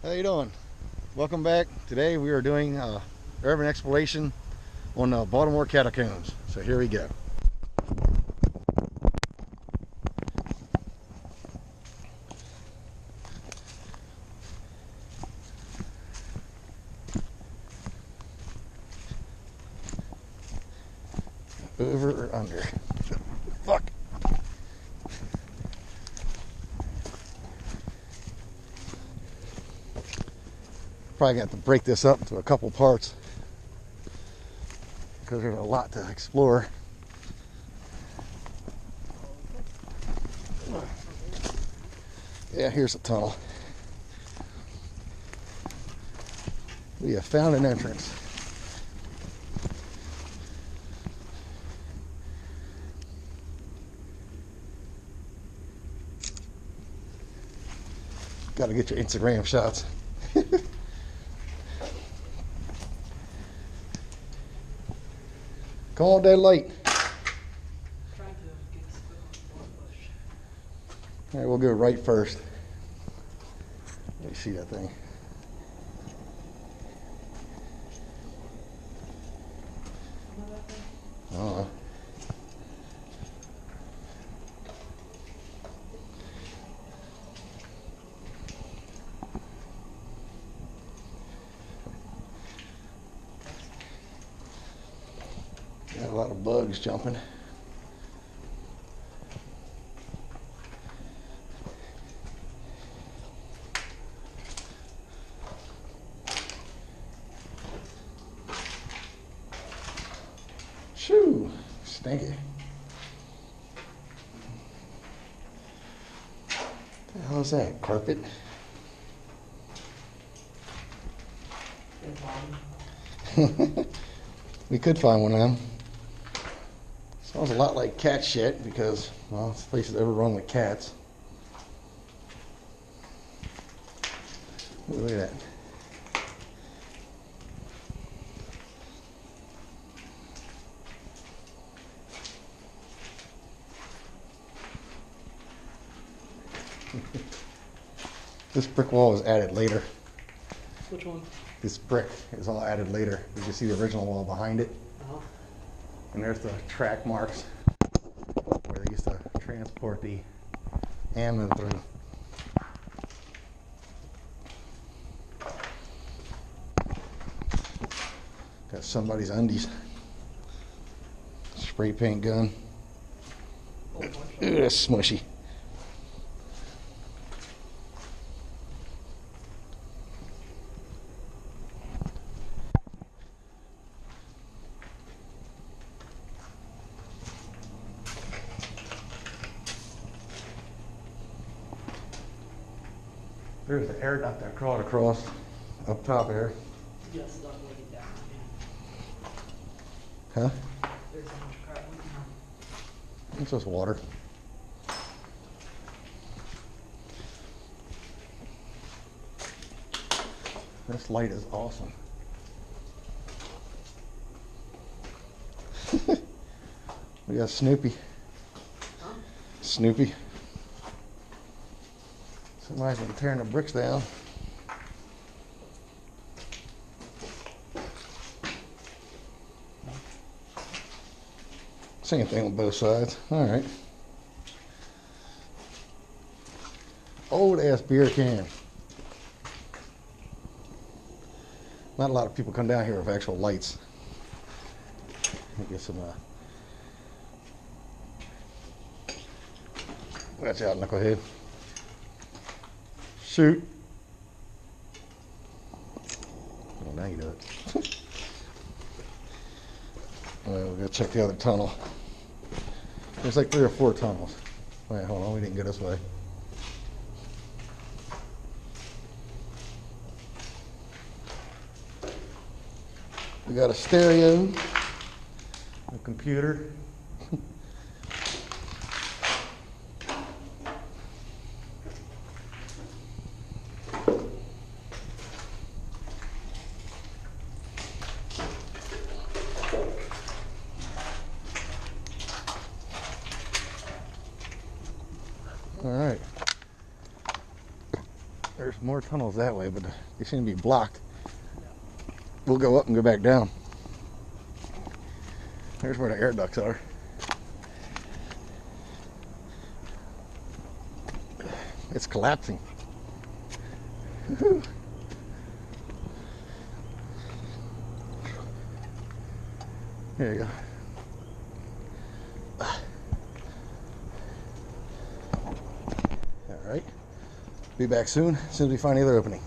How you doing? Welcome back. Today we are doing uh, urban exploration on the Baltimore catacombs. So here we go. Over or under? Probably got to break this up into a couple parts because there's a lot to explore. Yeah, here's a tunnel. We have found an entrance. Got to get your Instagram shots. Come on, daylight. All right, we'll go right first. Let me see that thing. Oh. Lot of bugs jumping. Shoo, stinky. The hell is that? Carpet? we could find one of them. Smells a lot like cat shit because, well, this place is overrun with cats. Ooh, look at that. this brick wall was added later. Which one? This brick is all added later. Did You can see the original wall behind it. Uh-huh. And there's the track marks where they used to transport the ammo through. Got somebody's undies. Spray paint gun. That's smushy. There's the air duct that crawled across up top here. Yes, done looking down. Huh? There's a bunch of crap. It's just water. This light is awesome. we got Snoopy. Huh? Snoopy. Somebody's been tearing the bricks down. Same thing on both sides. All right. Old ass beer can. Not a lot of people come down here with actual lights. Get some. Uh... Watch out, knucklehead. Shoot. Oh, now you do it. All right, we'll go check the other tunnel. There's like three or four tunnels. Wait, hold on, we didn't go this way. We got a stereo, a computer. All right. More tunnels that way, but they seem to be blocked. We'll go up and go back down. There's where the air ducts are. It's collapsing. There you go. All right. Be back soon, as soon as we find the other opening.